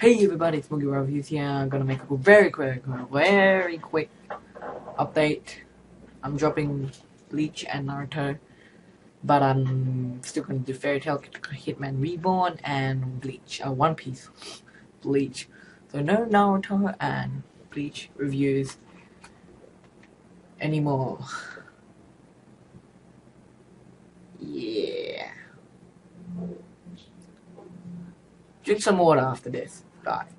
Hey everybody, it's Mugi Reviews here. I'm gonna make a very quick, very quick update. I'm dropping Bleach and Naruto, but I'm still gonna do Fairy Tail, Hitman Reborn, and Bleach. Uh, One Piece, Bleach. So no Naruto and Bleach reviews anymore. Drink some water after this. Bye.